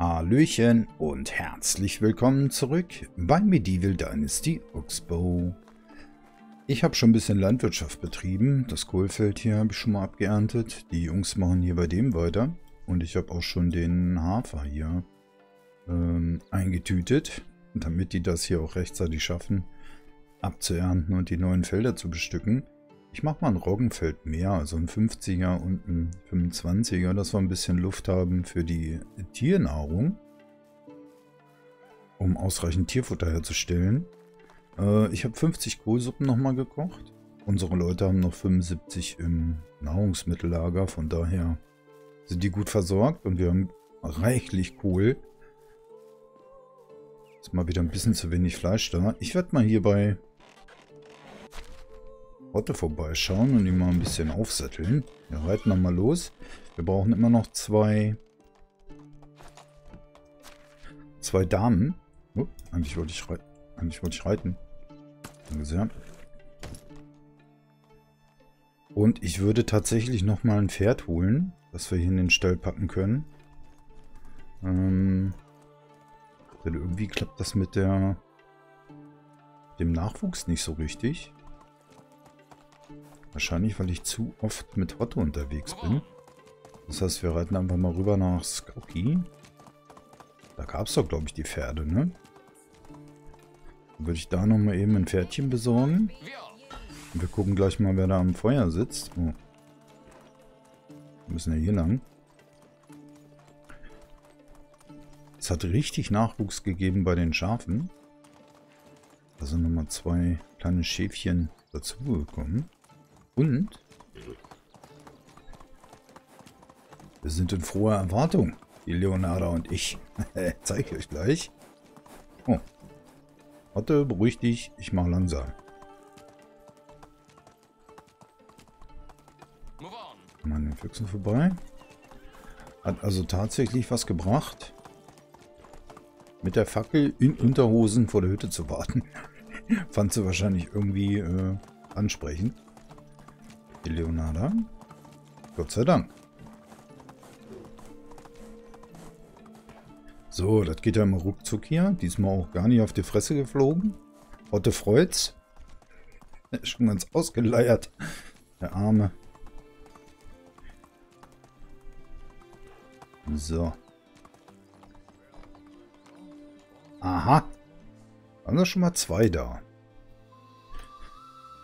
Hallöchen und herzlich willkommen zurück bei Medieval Dynasty Oxbow. Ich habe schon ein bisschen Landwirtschaft betrieben. Das Kohlfeld hier habe ich schon mal abgeerntet. Die Jungs machen hier bei dem weiter. Und ich habe auch schon den Hafer hier ähm, eingetütet, damit die das hier auch rechtzeitig schaffen, abzuernten und die neuen Felder zu bestücken. Ich mache mal ein Roggenfeld mehr, also ein 50er und ein 25er, dass wir ein bisschen Luft haben für die Tiernahrung, um ausreichend Tierfutter herzustellen. Äh, ich habe 50 Kohlsuppen nochmal gekocht. Unsere Leute haben noch 75 im Nahrungsmittellager, von daher sind die gut versorgt und wir haben reichlich Kohl. Ist mal wieder ein bisschen zu wenig Fleisch da. Ich werde mal hier bei Otte vorbeischauen und ihn mal ein bisschen aufsatteln. Wir reiten dann mal los. Wir brauchen immer noch zwei zwei Damen. Oh, eigentlich wollte ich reiten. Eigentlich wollte ich reiten. Danke sehr. Und ich würde tatsächlich noch mal ein Pferd holen, das wir hier in den Stall packen können. Ähm, denn irgendwie klappt das mit der dem Nachwuchs nicht so richtig. Wahrscheinlich, weil ich zu oft mit Otto unterwegs bin. Das heißt, wir reiten einfach mal rüber nach Skoki. Da gab es doch, glaube ich, die Pferde, ne? Dann würde ich da nochmal eben ein Pferdchen besorgen. Und wir gucken gleich mal, wer da am Feuer sitzt. Oh. Wir müssen ja hier lang. Es hat richtig Nachwuchs gegeben bei den Schafen. Da sind nochmal zwei kleine Schäfchen dazugekommen. Und wir sind in froher Erwartung, die Leonarda und ich. Zeige ich euch gleich. Oh. Warte, beruhig dich, ich mache langsam. Mal an den Füchsen vorbei. Hat also tatsächlich was gebracht, mit der Fackel in Unterhosen vor der Hütte zu warten. Fand sie wahrscheinlich irgendwie äh, ansprechend die Leonarda. Gott sei Dank. So, das geht ja immer ruckzuck hier. Diesmal auch gar nicht auf die Fresse geflogen. Otte freut's. Ist schon ganz ausgeleiert. Der Arme. So. Aha. Haben wir schon mal zwei da.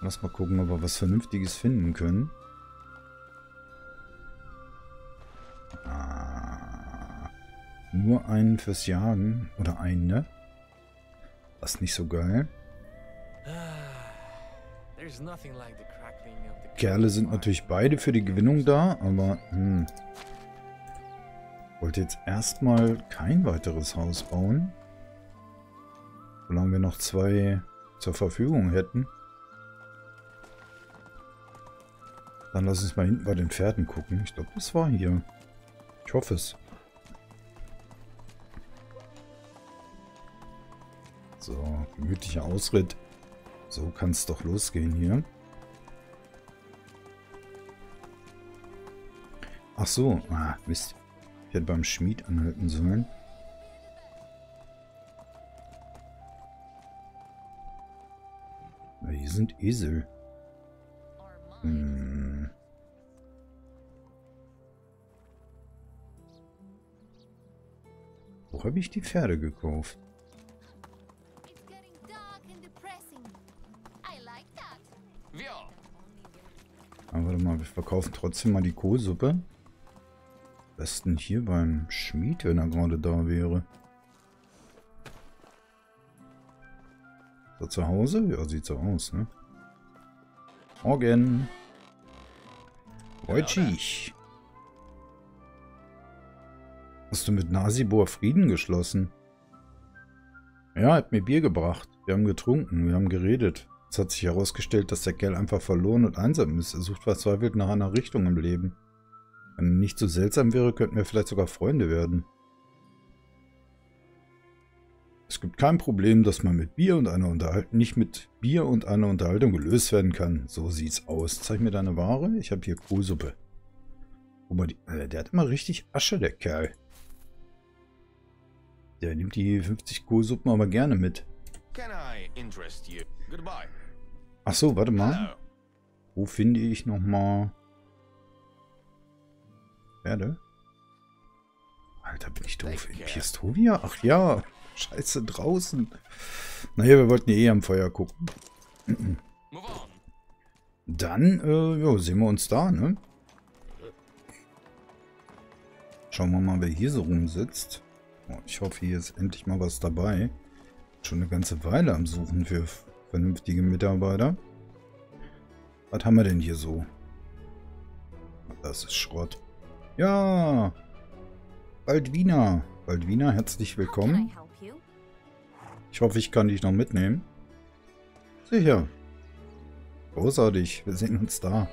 Lass mal gucken, ob wir was Vernünftiges finden können. Ah, nur einen fürs Jagen. Oder einen, ne? Das ist nicht so geil. Kerle sind natürlich beide für die Gewinnung da, aber hm. Wollte jetzt erstmal kein weiteres Haus bauen. Solange wir noch zwei zur Verfügung hätten. Dann lass uns mal hinten bei den Pferden gucken. Ich glaube, das war hier. Ich hoffe es. So, gemütlicher Ausritt. So kann es doch losgehen hier. Ach so, ah, Mist. Ich hätte beim Schmied anhalten sollen. hier sind Esel. Hm. Habe ich die Pferde gekauft? Aber warte mal, wir verkaufen trotzdem mal die Kohlsuppe. Am besten hier beim Schmied, wenn er gerade da wäre. Ist er zu Hause? Ja, sieht so aus, ne? Morgen. Wojcik. Hast du mit Nasibor Frieden geschlossen? Ja, hat mir Bier gebracht. Wir haben getrunken, wir haben geredet. Es hat sich herausgestellt, dass der Kerl einfach verloren und einsam ist. Er sucht verzweifelt nach einer Richtung im Leben. Wenn er nicht so seltsam wäre, könnten wir vielleicht sogar Freunde werden. Es gibt kein Problem, dass man mit Bier und einer Unterhaltung nicht mit Bier und einer Unterhaltung gelöst werden kann. So sieht's aus. Zeig mir deine Ware. Ich habe hier Kohlsuppe. Guck mal, die, äh, der hat immer richtig Asche, der Kerl. Der nimmt die 50 Kohlsuppen aber gerne mit. Ach so, warte mal. Wo finde ich nochmal... Pferde? Alter, bin ich doof. In Piestovia? Ach ja. Scheiße, draußen. Naja, wir wollten ja eh am Feuer gucken. Dann, äh, ja, sehen wir uns da, ne? Schauen wir mal, wer hier so rumsitzt. Oh, ich hoffe, hier ist endlich mal was dabei. Schon eine ganze Weile am Suchen für vernünftige Mitarbeiter. Was haben wir denn hier so? Das ist Schrott. Ja! Baldwina. Baldwina, herzlich willkommen. Ich hoffe, ich kann dich noch mitnehmen. Sicher. Großartig. Wir sehen uns da.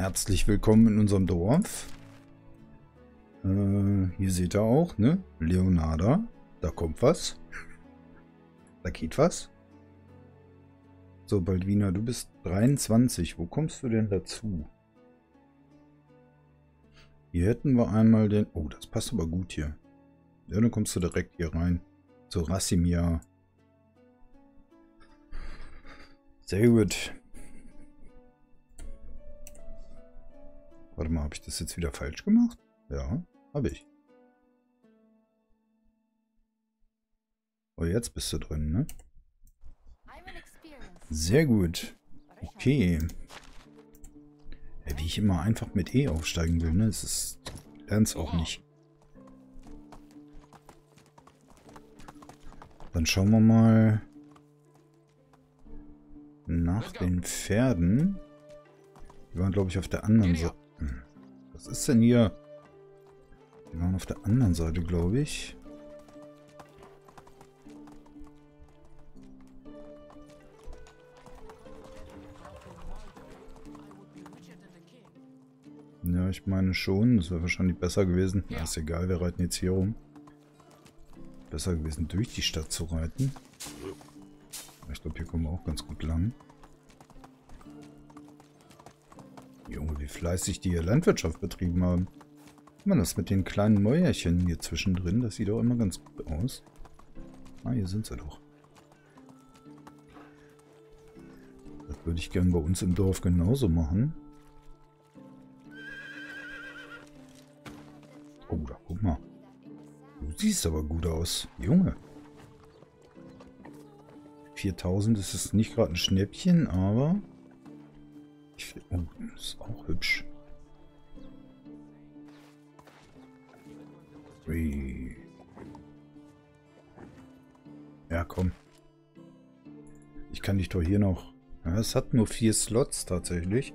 Herzlich willkommen in unserem Dorf. Äh, hier seht ihr auch, ne? Leonarda. Da kommt was. Da geht was. So, Baldwina, du bist 23. Wo kommst du denn dazu? Hier hätten wir einmal den... Oh, das passt aber gut hier. Ja, dann kommst du direkt hier rein. Zu Rassimia. Sehr gut. Warte mal, habe ich das jetzt wieder falsch gemacht? Ja, habe ich. Oh, jetzt bist du drin, ne? Sehr gut. Okay wie ich immer einfach mit E aufsteigen will, ne? Es ist... Lern's auch nicht. Dann schauen wir mal nach den Pferden. Die waren, glaube ich, auf der anderen Seite. Hm. Was ist denn hier? Die waren auf der anderen Seite, glaube ich. Ja, ich meine schon. Das wäre wahrscheinlich besser gewesen. Ja. ist egal, wir reiten jetzt hier rum. Besser gewesen, durch die Stadt zu reiten. Ich glaube, hier kommen wir auch ganz gut lang. Junge, wie fleißig die hier Landwirtschaft betrieben haben. Mal, das mit den kleinen Mäuerchen hier zwischendrin, das sieht auch immer ganz gut aus. Ah, hier sind sie doch. Das würde ich gern bei uns im Dorf genauso machen. Oh, da guck mal. Du siehst aber gut aus. Junge. 4000 ist es nicht gerade ein Schnäppchen, aber... Ich, das ist auch hübsch. Ja, komm. Ich kann dich doch hier noch... Ja, es hat nur vier Slots tatsächlich.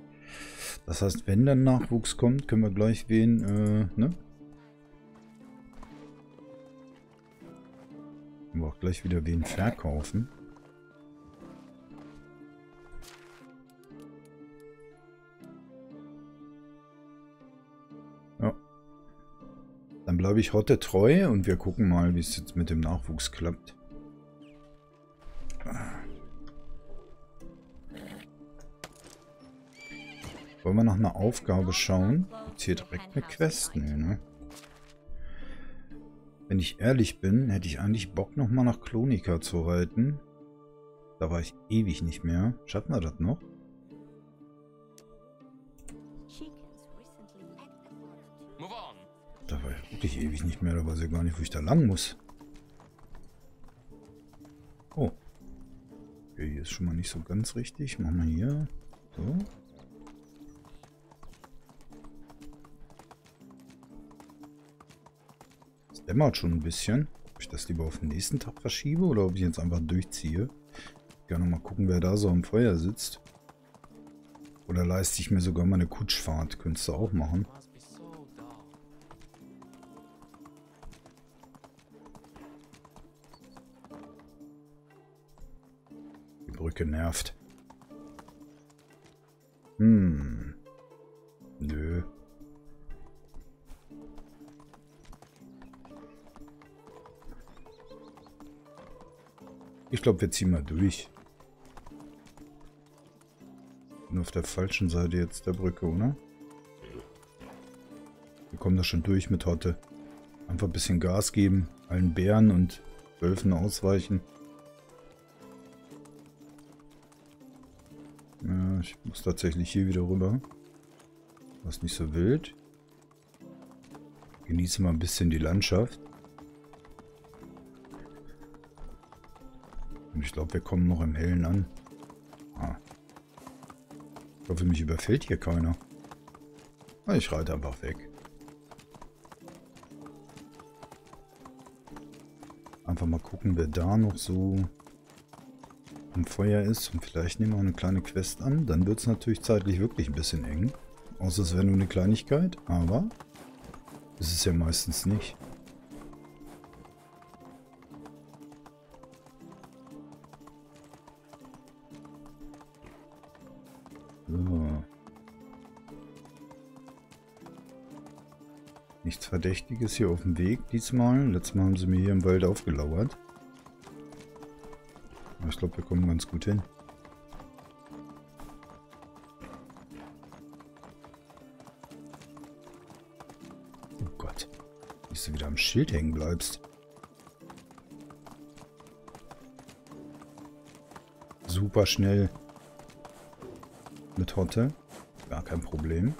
Das heißt, wenn dann Nachwuchs kommt, können wir gleich wen, äh, ne? Können wir auch gleich wieder wen verkaufen. Bleibe ich Rotte treu und wir gucken mal, wie es jetzt mit dem Nachwuchs klappt. Wollen wir nach einer Aufgabe schauen? Gibt hier direkt eine Quest? Nee, ne? Wenn ich ehrlich bin, hätte ich eigentlich Bock nochmal nach Klonika zu reiten. Da war ich ewig nicht mehr. Schatten wir das noch? Wirklich ewig nicht mehr. Da weiß ich gar nicht, wo ich da lang muss. Oh. Okay, hier ist schon mal nicht so ganz richtig. Machen wir hier. So. dämmert schon ein bisschen. Ob ich das lieber auf den nächsten Tag verschiebe oder ob ich jetzt einfach durchziehe. Gerne mal gucken, wer da so am Feuer sitzt. Oder leiste ich mir sogar mal eine Kutschfahrt. Könntest du auch machen. Die Brücke nervt. Hm. Nö. Ich glaube, wir ziehen mal durch. Bin auf der falschen Seite jetzt der Brücke, oder? Wir kommen da schon durch mit Hotte. Einfach ein bisschen Gas geben, allen Bären und Wölfen ausweichen. Ich muss tatsächlich hier wieder rüber. Was nicht so wild. Genieße mal ein bisschen die Landschaft. Und ich glaube, wir kommen noch im Hellen an. Ah. Ich hoffe, mich überfällt hier keiner. Ah, ich reite einfach weg. Einfach mal gucken, wer da noch so am Feuer ist. Und vielleicht nehmen wir eine kleine Quest an. Dann wird es natürlich zeitlich wirklich ein bisschen eng. Außer es wäre nur eine Kleinigkeit. Aber ist es ja meistens nicht. Nichts Verdächtiges hier auf dem Weg diesmal. Letztes Mal haben sie mir hier im Wald aufgelauert. Ich glaube, wir kommen ganz gut hin. Oh Gott. Bis du wieder am Schild hängen bleibst. Super schnell. Mit Hotte. Gar kein Problem.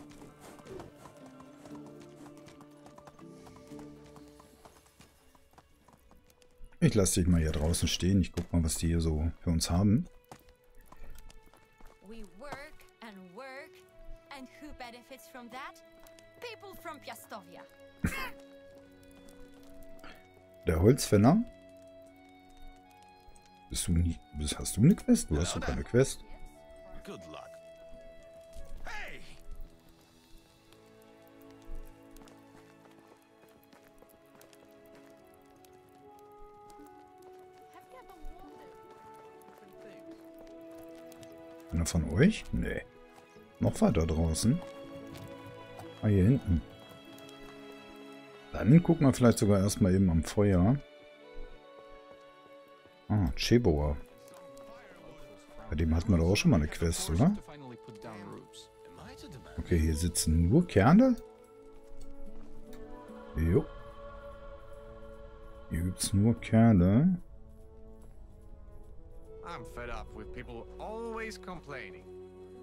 Ich lasse dich mal hier draußen stehen. Ich guck mal, was die hier so für uns haben. We work and work and who benefits from that? People from Piastovia. Der Holzfäller? Bist du nie, hast du eine Quest? Du hast doch keine Quest. Good Einer von euch? Nee. Noch weiter draußen. Ah, hier hinten. Dann gucken wir vielleicht sogar erstmal eben am Feuer. Ah, Cheboa. Bei dem hatten wir doch auch schon mal eine Quest, oder? Okay, hier sitzen nur Kerne. Jo. Hier gibt es nur Kerle.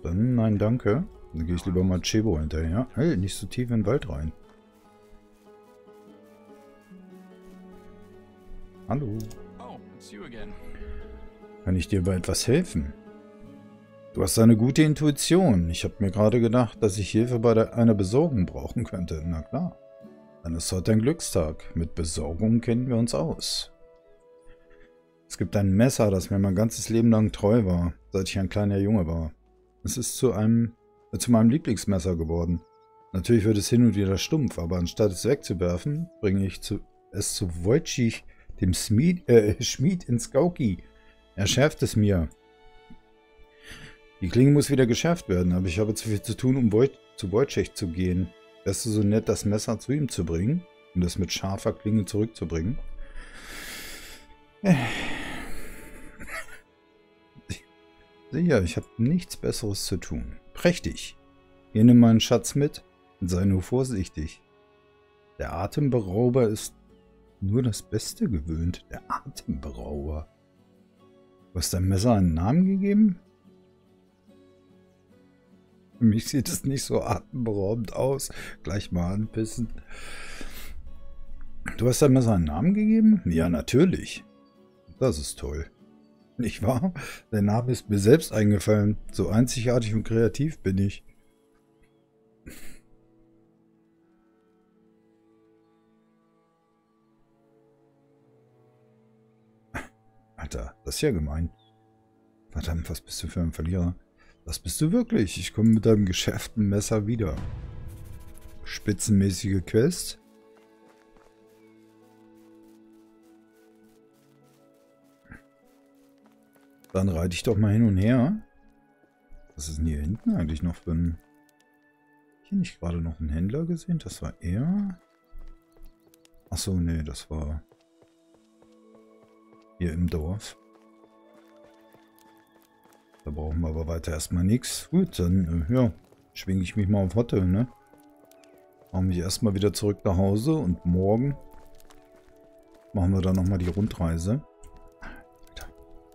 Dann nein, danke. Dann gehe ich lieber mal Chebo hinterher. Hey, nicht so tief in den Wald rein. Hallo. Oh, Kann ich dir bei etwas helfen? Du hast eine gute Intuition. Ich habe mir gerade gedacht, dass ich Hilfe bei einer Besorgung brauchen könnte. Na klar. Dann ist heute ein Glückstag. Mit Besorgung kennen wir uns aus. Es gibt ein Messer, das mir mein ganzes Leben lang treu war, seit ich ein kleiner Junge war. Es ist zu einem, äh, zu meinem Lieblingsmesser geworden. Natürlich wird es hin und wieder stumpf, aber anstatt es wegzuwerfen, bringe ich zu, es zu Wojcich, dem Schmied, äh, Schmied in Skauki. Er schärft es mir. Die Klinge muss wieder geschärft werden, aber ich habe zu viel zu tun, um Woj zu Wojciech zu gehen. Wärst du so nett, das Messer zu ihm zu bringen und es mit scharfer Klinge zurückzubringen? Äh. Sicher, ich habe nichts Besseres zu tun. Prächtig. Hier nimm meinen Schatz mit und sei nur vorsichtig. Der Atemberauber ist nur das Beste gewöhnt. Der Atemberauber. Du hast deinem Messer einen Namen gegeben? Für mich sieht es nicht so atemberaubend aus. Gleich mal anpissen. Du hast deinem Messer einen Namen gegeben? Ja, natürlich. Das ist toll. Nicht wahr? Der Name ist mir selbst eingefallen. So einzigartig und kreativ bin ich. Alter, das ist ja gemein. Verdammt, was bist du für ein Verlierer? Das bist du wirklich. Ich komme mit deinem geschäften Messer wieder. Spitzenmäßige Quest? Dann reite ich doch mal hin und her. Was ist denn hier hinten eigentlich noch für ein... Hier nicht gerade noch einen Händler gesehen? Das war er? Achso, nee, das war... Hier im Dorf. Da brauchen wir aber weiter erstmal nichts. Gut, dann, äh, ja, schwinge ich mich mal auf Hotte, ne? Machen wir erstmal wieder zurück nach Hause und morgen machen wir dann nochmal die Rundreise.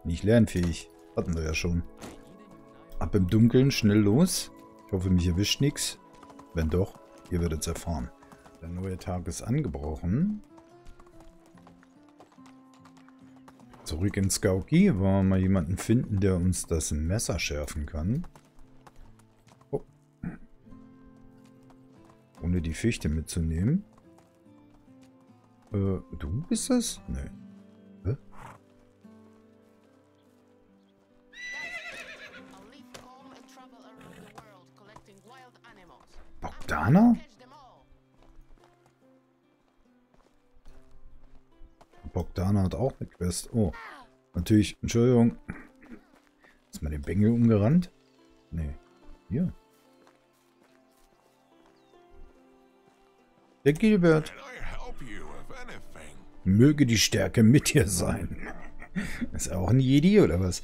Nicht lernfähig. Hatten wir ja schon. Ab im Dunkeln, schnell los. Ich hoffe, mich erwischt nichts. Wenn doch, ihr werdet es erfahren. Der neue Tag ist angebrochen. Zurück in Skauki. Wollen wir mal jemanden finden, der uns das Messer schärfen kann. Oh. Ohne die Fichte mitzunehmen. Äh, du bist das? Nee. Bogdana? Bogdana hat auch eine Quest. Oh. Natürlich, Entschuldigung. Ist mal den Bengel umgerannt? Nee. Hier. Der Gilbert. Möge die Stärke mit dir sein. Ist er auch ein Jedi oder was?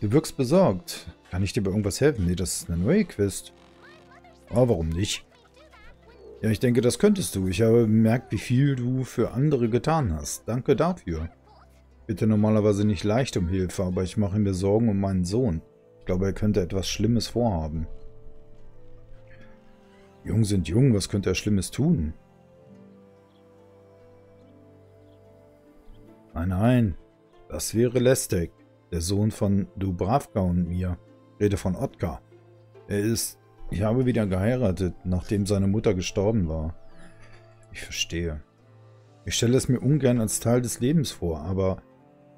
Du wirkst besorgt. Kann ich dir bei irgendwas helfen? Nee, das ist eine neue Quest. Oh, warum nicht? Ja, ich denke, das könntest du. Ich habe bemerkt, wie viel du für andere getan hast. Danke dafür. Bitte normalerweise nicht leicht um Hilfe, aber ich mache mir Sorgen um meinen Sohn. Ich glaube, er könnte etwas Schlimmes vorhaben. Jung sind jung, was könnte er Schlimmes tun? Nein, nein, das wäre Lestek, der Sohn von Dubravka und mir. Rede von Otkar. Er ist ich habe wieder geheiratet, nachdem seine Mutter gestorben war. Ich verstehe. Ich stelle es mir ungern als Teil des Lebens vor, aber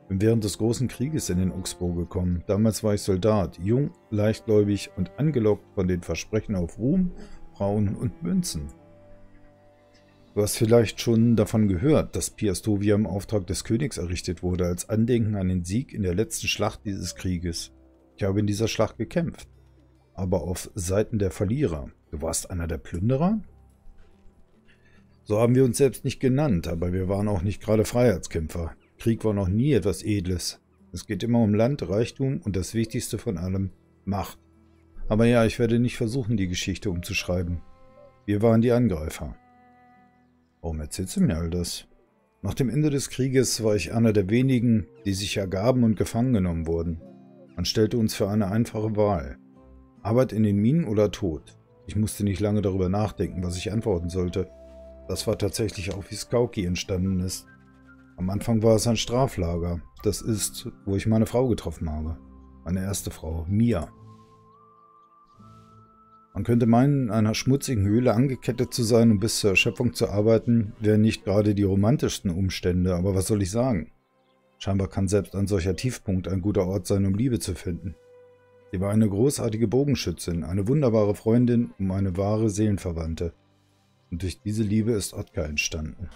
bin während des großen Krieges in den Oxbow gekommen. Damals war ich Soldat, jung, leichtgläubig und angelockt von den Versprechen auf Ruhm, Frauen und Münzen. Du hast vielleicht schon davon gehört, dass Piastovia im Auftrag des Königs errichtet wurde, als Andenken an den Sieg in der letzten Schlacht dieses Krieges. Ich habe in dieser Schlacht gekämpft aber auf Seiten der Verlierer. Du warst einer der Plünderer? So haben wir uns selbst nicht genannt, aber wir waren auch nicht gerade Freiheitskämpfer. Krieg war noch nie etwas Edles. Es geht immer um Land, Reichtum und das Wichtigste von allem, Macht. Aber ja, ich werde nicht versuchen, die Geschichte umzuschreiben. Wir waren die Angreifer. Warum erzählst du mir all das? Nach dem Ende des Krieges war ich einer der wenigen, die sich ergaben und gefangen genommen wurden. Man stellte uns für eine einfache Wahl. Arbeit in den Minen oder Tod? Ich musste nicht lange darüber nachdenken, was ich antworten sollte. Das war tatsächlich auch wie Skauki entstanden ist. Am Anfang war es ein Straflager. Das ist, wo ich meine Frau getroffen habe. Meine erste Frau, Mia. Man könnte meinen, in einer schmutzigen Höhle angekettet zu sein und bis zur Erschöpfung zu arbeiten, wären nicht gerade die romantischsten Umstände, aber was soll ich sagen? Scheinbar kann selbst ein solcher Tiefpunkt ein guter Ort sein, um Liebe zu finden. Sie war eine großartige Bogenschützin, eine wunderbare Freundin und eine wahre Seelenverwandte. Und durch diese Liebe ist Otka entstanden.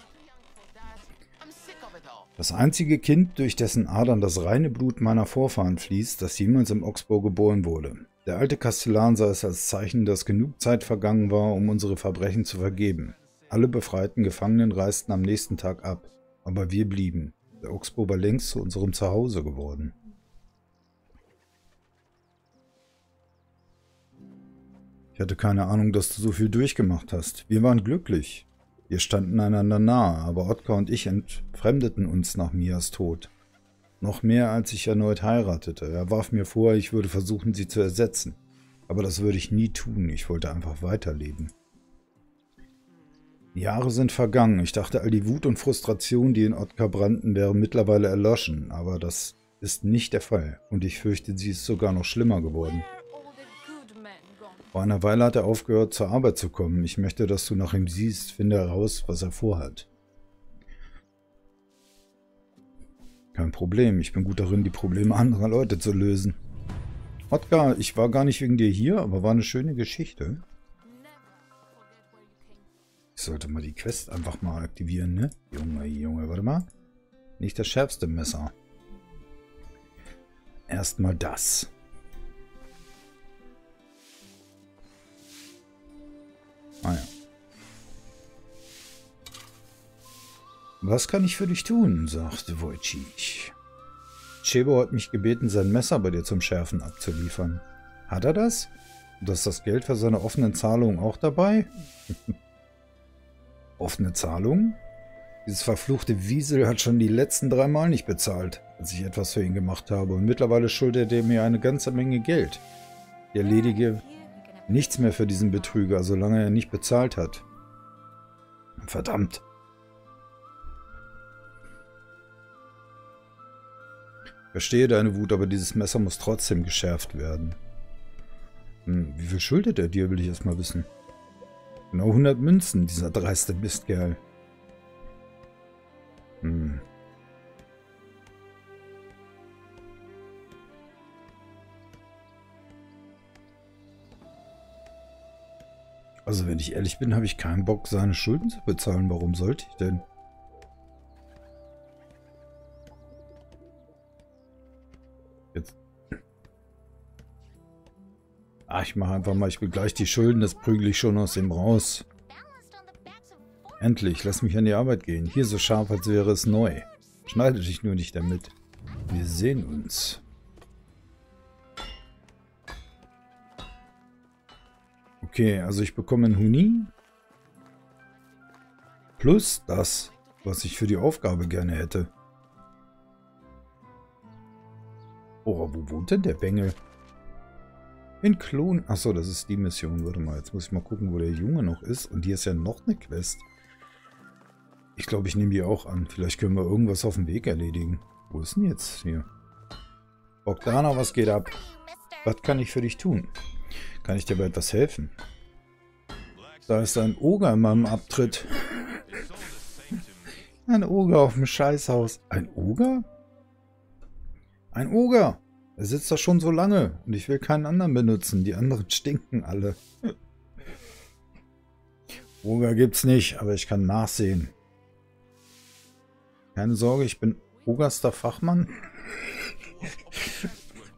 Das einzige Kind, durch dessen Adern das reine Blut meiner Vorfahren fließt, das jemals im Oxbow geboren wurde. Der alte Kastellan sah es als Zeichen, dass genug Zeit vergangen war, um unsere Verbrechen zu vergeben. Alle befreiten Gefangenen reisten am nächsten Tag ab, aber wir blieben. Der Oxbow war längst zu unserem Zuhause geworden. Ich hatte keine Ahnung, dass du so viel durchgemacht hast. Wir waren glücklich. Wir standen einander nahe, aber Otkar und ich entfremdeten uns nach Mias Tod. Noch mehr, als ich erneut heiratete. Er warf mir vor, ich würde versuchen, sie zu ersetzen. Aber das würde ich nie tun. Ich wollte einfach weiterleben. Die Jahre sind vergangen. Ich dachte, all die Wut und Frustration, die in Otkar brannten, wären mittlerweile erloschen. Aber das ist nicht der Fall. Und ich fürchte, sie ist sogar noch schlimmer geworden. Vor einer Weile hat er aufgehört, zur Arbeit zu kommen. Ich möchte, dass du nach ihm siehst. Finde heraus, was er vorhat. Kein Problem. Ich bin gut darin, die Probleme anderer Leute zu lösen. Otkar, ich war gar nicht wegen dir hier, aber war eine schöne Geschichte. Ich sollte mal die Quest einfach mal aktivieren, ne? Junge, Junge, warte mal. Nicht das schärfste Messer. Erstmal das. Ah ja. Was kann ich für dich tun? sagte Wojcik. Chebo hat mich gebeten, sein Messer bei dir zum Schärfen abzuliefern. Hat er das? Und ist das Geld für seine offenen Zahlungen auch dabei? Offene Zahlung? Dieses verfluchte Wiesel hat schon die letzten drei Mal nicht bezahlt, als ich etwas für ihn gemacht habe. Und mittlerweile schuldet er mir eine ganze Menge Geld. Ich erledige nichts mehr für diesen Betrüger, solange er nicht bezahlt hat. Verdammt. Verstehe deine Wut, aber dieses Messer muss trotzdem geschärft werden. Hm, wie viel schuldet er dir, will ich erstmal wissen. Genau 100 Münzen, dieser dreiste Mistkerl. Hm. Also wenn ich ehrlich bin, habe ich keinen Bock, seine Schulden zu bezahlen. Warum sollte ich denn? Jetzt. Ach, ich mache einfach mal, ich will gleich die Schulden, das prügel ich schon aus dem raus. Endlich, lass mich an die Arbeit gehen. Hier so scharf, als wäre es neu. Schneide dich nur nicht damit. Wir sehen uns. Okay, also ich bekomme einen Huni. Plus das, was ich für die Aufgabe gerne hätte. Oh, wo wohnt denn der Bengel? In Klon. Achso, das ist die Mission. Warte mal, jetzt muss ich mal gucken, wo der Junge noch ist. Und hier ist ja noch eine Quest. Ich glaube, ich nehme die auch an. Vielleicht können wir irgendwas auf dem Weg erledigen. Wo ist denn jetzt hier? Bogdana, was geht ab? Was kann ich für dich tun? Kann ich dir bei etwas helfen? Da ist ein Oger in meinem Abtritt. Ein Oger auf dem Scheißhaus. Ein Oger? Ein Oger! Er sitzt da schon so lange und ich will keinen anderen benutzen. Die anderen stinken alle. Oger gibt's nicht, aber ich kann nachsehen. Keine Sorge, ich bin oberster Fachmann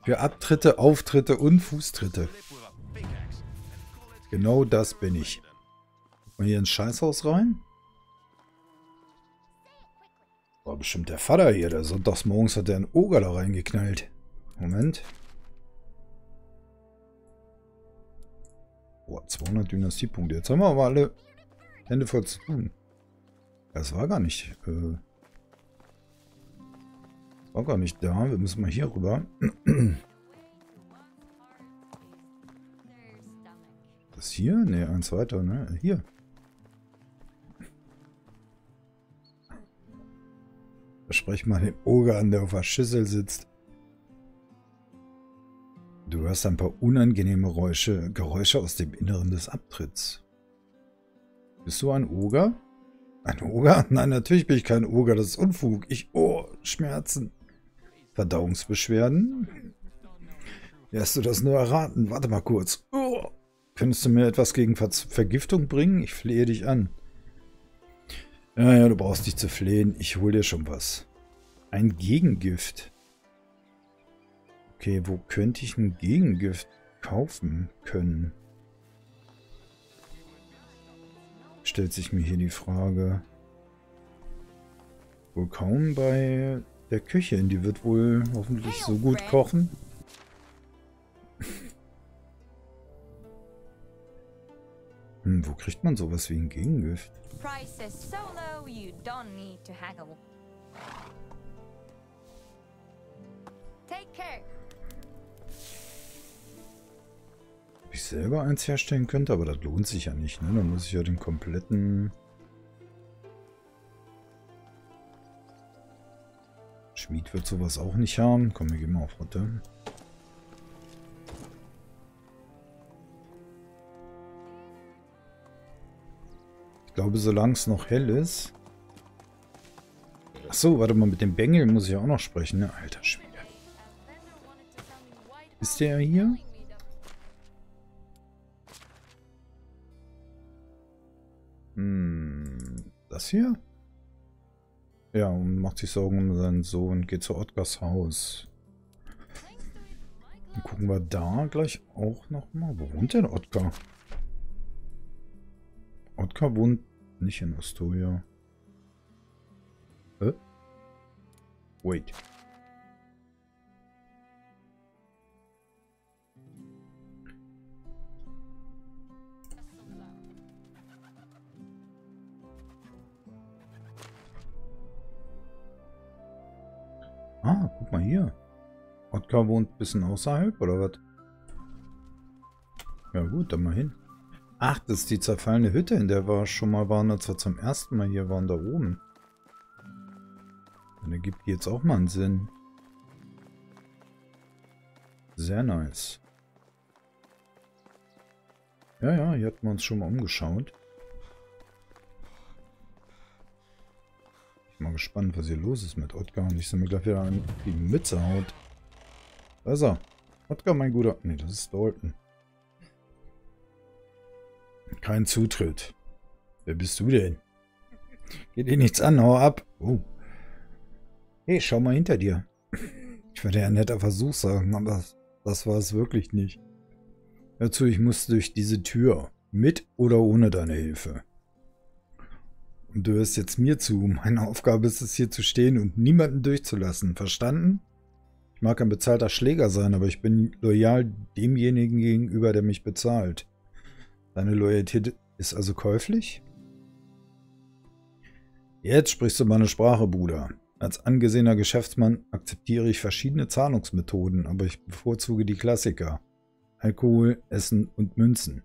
für Abtritte, Auftritte und Fußtritte. Genau das bin ich. Mal hier ins Scheißhaus rein. War bestimmt der Vater hier. Der sonntags morgens hat der einen Oger da reingeknallt. Moment. Boah, 200 Dynastiepunkte. Jetzt haben wir aber alle Hände voll zu tun. Das war gar nicht... Äh war gar nicht da. Wir müssen mal hier rüber. Das hier? Ne, eins weiter, ne? Hier. Versprech mal den Oger an, der auf der Schüssel sitzt. Du hörst ein paar unangenehme Geräusche, Geräusche aus dem Inneren des Abtritts. Bist du ein Oger? Ein Oger? Nein, natürlich bin ich kein Oger, das ist Unfug. Ich, oh, Schmerzen. Verdauungsbeschwerden? Hast du das nur erraten? Warte mal kurz. Oh. Könntest du mir etwas gegen Ver Vergiftung bringen? Ich flehe dich an. Ja, ja, du brauchst dich zu flehen. Ich hol dir schon was. Ein Gegengift. Okay, wo könnte ich ein Gegengift kaufen können? Stellt sich mir hier die Frage. Wohl kaum bei der Köchin. Die wird wohl hoffentlich so gut kochen. hm, wo kriegt man sowas wie ein Gegengift? Ob ich selber eins herstellen könnte, aber das lohnt sich ja nicht, ne? Da muss ich ja den kompletten Schmied wird sowas auch nicht haben. Komm, wir gehen mal auf Rotte. Ich glaube, solange es noch hell ist... Achso, warte mal, mit dem Bengel muss ich auch noch sprechen, ne? Alter Schwede. Ist der hier? Hm, das hier? Ja, und macht sich Sorgen um seinen Sohn, geht zu Otkars Haus. Dann gucken wir da gleich auch nochmal. Wo wohnt denn Otkar? Otkar wohnt nicht in Astoria. Hä? Wait. Ah, guck mal hier. Otkar wohnt ein bisschen außerhalb, oder was? Ja gut, dann mal hin. Ach, das ist die zerfallene Hütte, in der wir schon mal waren, als wir zum ersten Mal hier waren, da oben. Dann ergibt die jetzt auch mal einen Sinn. Sehr nice. Ja, ja, hier hatten wir uns schon mal umgeschaut. Gespannt, was hier los ist mit Otkar und ich sind mir gleich wieder an die Mütze haut. Da ist er. Otkar, mein Guter. Nee, das ist Dalton. Kein Zutritt. Wer bist du denn? Geht dir nichts an, hau ab. Oh. Hey, schau mal hinter dir. Ich würde ja ein netter Versuch sagen, aber das war es wirklich nicht. Dazu, ich muss durch diese Tür. Mit oder ohne deine Hilfe. Und du hörst jetzt mir zu. Meine Aufgabe ist es, hier zu stehen und niemanden durchzulassen. Verstanden? Ich mag ein bezahlter Schläger sein, aber ich bin loyal demjenigen gegenüber, der mich bezahlt. Deine Loyalität ist also käuflich? Jetzt sprichst du meine Sprache, Bruder. Als angesehener Geschäftsmann akzeptiere ich verschiedene Zahlungsmethoden, aber ich bevorzuge die Klassiker. Alkohol, Essen und Münzen.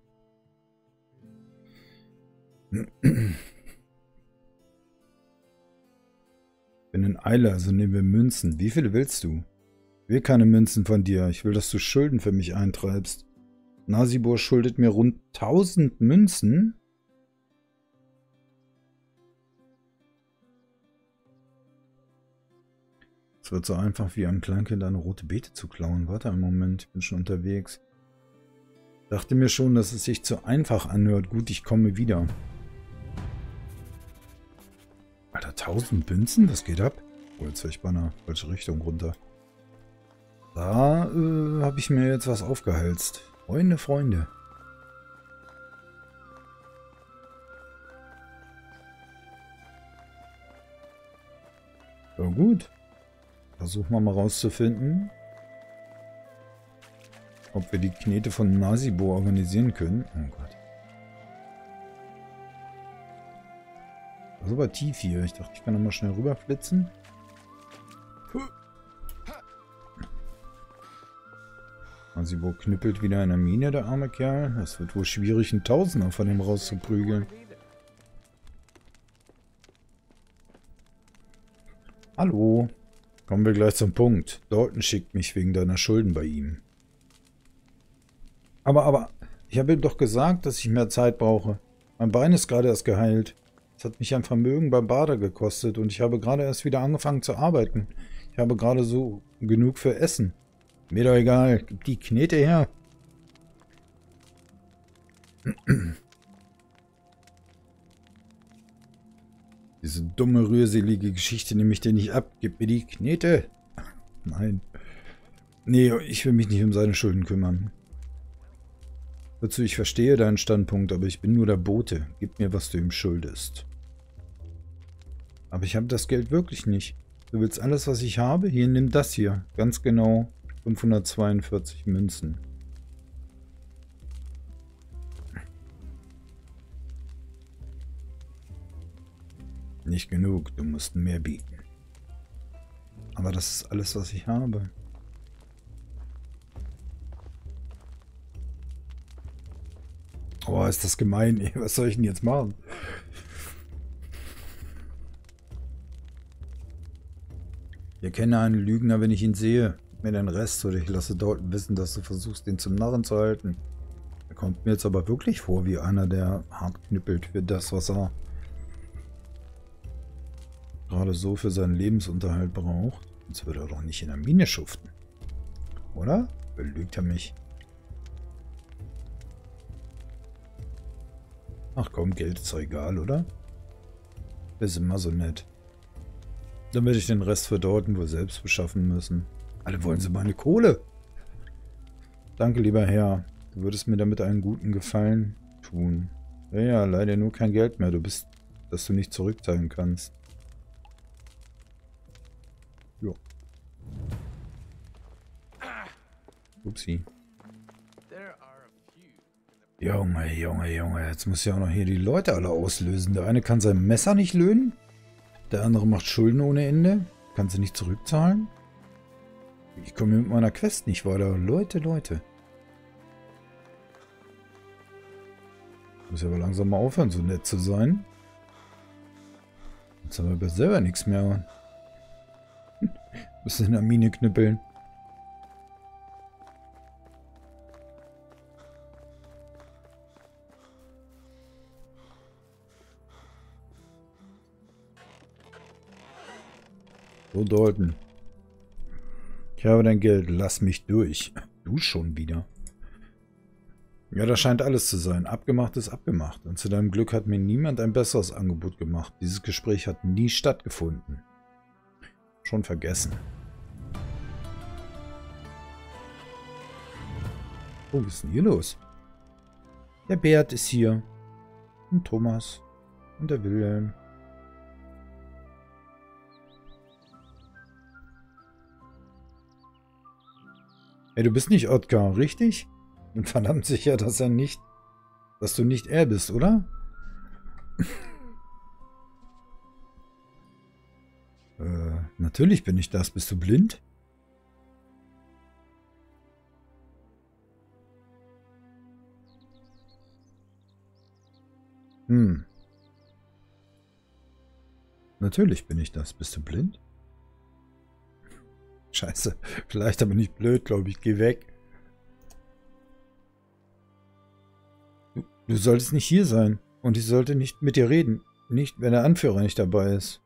Bin in Eile, also nehmen wir Münzen. Wie viele willst du? Ich will keine Münzen von dir. Ich will, dass du Schulden für mich eintreibst. Nasibor schuldet mir rund 1000 Münzen. Es wird so einfach wie einem Kleinkind eine rote Beete zu klauen. Warte einen Moment, ich bin schon unterwegs. Dachte mir schon, dass es sich zu einfach anhört. Gut, ich komme wieder. Alter, 1000 Münzen? Was geht ab? Oh, jetzt wäre ich bei einer falschen Richtung runter. Da äh, habe ich mir jetzt was aufgehalst. Freunde, Freunde. Ja gut. Versuchen wir mal rauszufinden, ob wir die Knete von Nasibo organisieren können. Oh Gott. Aber tief hier. Ich dachte, ich kann nochmal schnell rüberflitzen. Asibo knüppelt wieder in der Mine, der arme Kerl. Das wird wohl schwierig, einen Tausender von ihm rauszuprügeln. Hallo. Kommen wir gleich zum Punkt. Dalton schickt mich wegen deiner Schulden bei ihm. Aber, aber, ich habe ihm doch gesagt, dass ich mehr Zeit brauche. Mein Bein ist gerade erst geheilt. Es hat mich ein Vermögen beim Bader gekostet und ich habe gerade erst wieder angefangen zu arbeiten. Ich habe gerade so genug für Essen. Mir doch egal. Gib die Knete her. Diese dumme, rührselige Geschichte nehme ich dir nicht ab. Gib mir die Knete. Nein. Nee, ich will mich nicht um seine Schulden kümmern. Dazu, ich verstehe deinen Standpunkt, aber ich bin nur der Bote. Gib mir, was du ihm schuldest. Aber ich habe das Geld wirklich nicht. Du willst alles, was ich habe? Hier, nimm das hier. Ganz genau 542 Münzen. Nicht genug, du musst mehr bieten. Aber das ist alles, was ich habe. Oh, ist das gemein. Was soll ich denn jetzt machen? Ich erkenne einen Lügner, wenn ich ihn sehe. Mir den Rest oder ich lasse dort wissen, dass du versuchst, ihn zum Narren zu halten. Er kommt mir jetzt aber wirklich vor wie einer, der hart knüppelt für das, was er gerade so für seinen Lebensunterhalt braucht. Sonst würde er doch nicht in der Mine schuften. Oder? Belügt er mich? Ach komm, Geld ist doch egal, oder? Das ist immer so nett. Dann werde ich den Rest für dort wohl selbst beschaffen müssen. Alle wollen sie meine Kohle. Danke, lieber Herr. Du würdest mir damit einen guten Gefallen tun. Ja, ja, leider nur kein Geld mehr. Du bist, dass du nicht zurückzahlen kannst. Jo. Upsi. Junge, Junge, Junge, jetzt muss ja auch noch hier die Leute alle auslösen. Der eine kann sein Messer nicht löhnen, der andere macht Schulden ohne Ende, kann sie nicht zurückzahlen. Ich komme mit meiner Quest nicht weiter. Leute, Leute. Muss ja aber langsam mal aufhören, so nett zu sein. Jetzt haben wir selber nichts mehr. Müssen in der Mine knüppeln. So, Dalton. Ich habe dein Geld. Lass mich durch. Du schon wieder. Ja, das scheint alles zu sein. Abgemacht ist abgemacht. Und zu deinem Glück hat mir niemand ein besseres Angebot gemacht. Dieses Gespräch hat nie stattgefunden. Schon vergessen. Oh, was ist denn hier los? Der Bert ist hier. Und Thomas. Und der Wilhelm. Ey, du bist nicht Otkar, richtig? Und verdammt sicher, dass er nicht, dass du nicht er bist, oder? äh, natürlich bin ich das. Bist du blind? Hm. Natürlich bin ich das. Bist du blind? Scheiße. Vielleicht aber nicht blöd, glaube ich. Geh weg. Du, du solltest nicht hier sein. Und ich sollte nicht mit dir reden. Nicht, wenn der Anführer nicht dabei ist.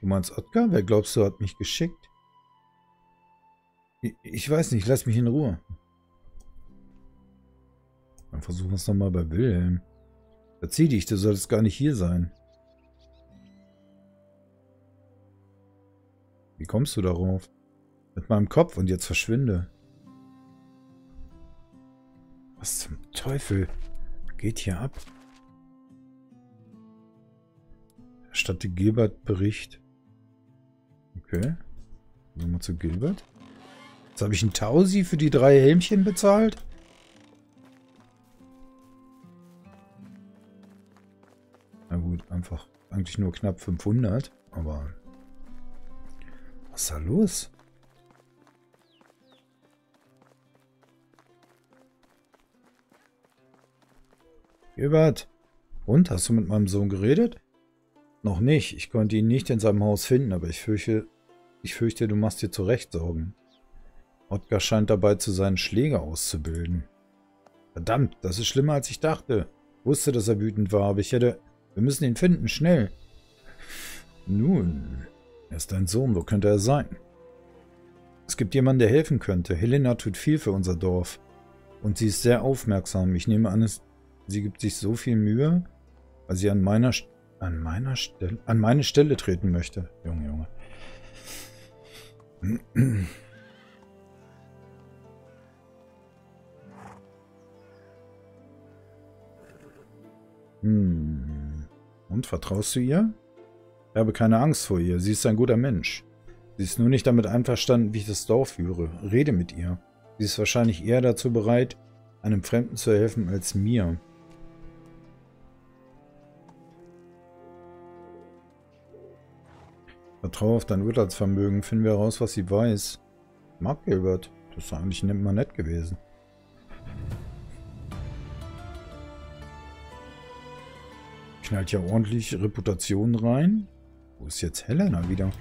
Du meinst Otkar? Wer glaubst du, hat mich geschickt? Ich, ich weiß nicht, lass mich in Ruhe. Dann versuchen wir es nochmal bei Wilhelm. Verzieh dich, du solltest gar nicht hier sein. Wie kommst du darauf? Mit meinem Kopf und jetzt verschwinde. Was zum Teufel geht hier ab? Erstatte Gilbert Bericht. Okay. Gehen wir zu Gilbert. Jetzt habe ich einen Tausi für die drei Helmchen bezahlt. Na gut, einfach eigentlich nur knapp 500, aber was ist da los? Gilbert. Und, hast du mit meinem Sohn geredet? Noch nicht. Ich konnte ihn nicht in seinem Haus finden, aber ich fürchte, ich fürchte, du machst dir zurecht Sorgen. Ottgar scheint dabei zu sein, Schläger auszubilden. Verdammt, das ist schlimmer als ich dachte. Ich wusste, dass er wütend war, aber ich hätte... Wir müssen ihn finden, schnell. Nun, er ist dein Sohn, wo könnte er sein? Es gibt jemanden, der helfen könnte. Helena tut viel für unser Dorf. Und sie ist sehr aufmerksam. Ich nehme an, es, sie gibt sich so viel Mühe, weil sie an meiner, an meiner Stelle, an meine Stelle treten möchte. Junge, Junge. Hm. Und vertraust du ihr? Ich habe keine Angst vor ihr. Sie ist ein guter Mensch. Sie ist nur nicht damit einverstanden, wie ich das Dorf führe. Rede mit ihr. Sie ist wahrscheinlich eher dazu bereit, einem Fremden zu helfen als mir. Vertraue auf dein Urteilsvermögen. Finden wir heraus, was sie weiß. Mag Gilbert. Das ist eigentlich immer nett gewesen. Knallt ja ordentlich Reputation rein. Wo ist jetzt Helena wieder?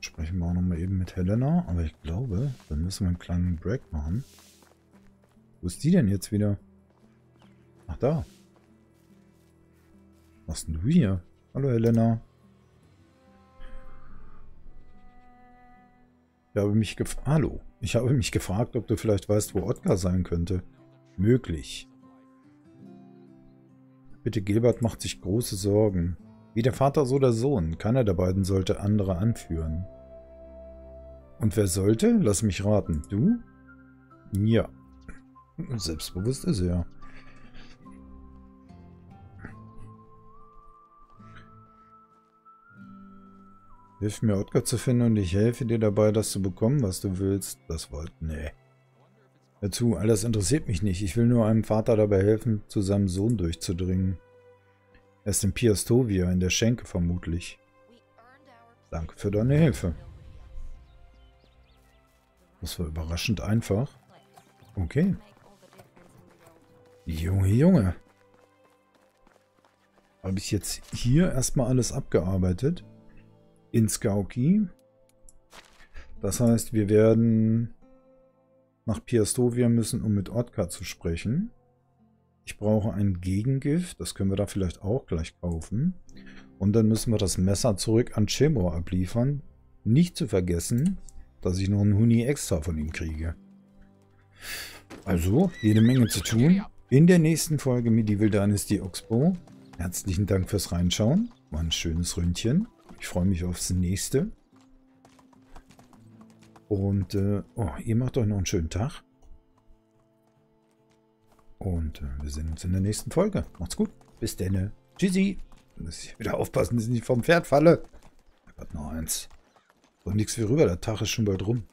Sprechen wir auch nochmal eben mit Helena. Aber ich glaube, dann müssen wir einen kleinen Break machen. Wo ist die denn jetzt wieder? Ach, da. Was denn du hier? Hallo, Helena. Ich habe mich gefragt. Hallo. Ich habe mich gefragt, ob du vielleicht weißt, wo Otkar sein könnte. Möglich. Bitte, Gilbert macht sich große Sorgen. Wie der Vater, so der Sohn. Keiner der beiden sollte andere anführen. Und wer sollte? Lass mich raten. Du? Ja. Selbstbewusst ist er. Hilf mir, Otkar zu finden und ich helfe dir dabei, das zu bekommen, was du willst. Das wollt... Nee. Dazu, all das interessiert mich nicht. Ich will nur einem Vater dabei helfen, zu seinem Sohn durchzudringen. Er ist in Piastovia, in der Schenke vermutlich. Danke für deine Hilfe. Das war überraschend einfach. Okay. Junge, Junge. Habe ich jetzt hier erstmal alles abgearbeitet. In Skauki. Das heißt, wir werden nach Piastovia müssen, um mit Otka zu sprechen. Ich brauche ein Gegengift. Das können wir da vielleicht auch gleich kaufen. Und dann müssen wir das Messer zurück an Chemo abliefern. Nicht zu vergessen, dass ich noch einen Huni extra von ihm kriege. Also, jede Menge zu tun. In der nächsten Folge Medieval Dynasty Oxbow. Herzlichen Dank fürs Reinschauen. War ein schönes Ründchen. Ich freue mich aufs nächste. Und äh, oh, ihr macht euch noch einen schönen Tag. Und äh, wir sehen uns in der nächsten Folge. Macht's gut. Bis dann. Tschüssi. Muss ich wieder aufpassen, dass ich nicht vom Pferd falle. Ich hab noch eins. So nichts wie rüber. Der Tag ist schon bald rum.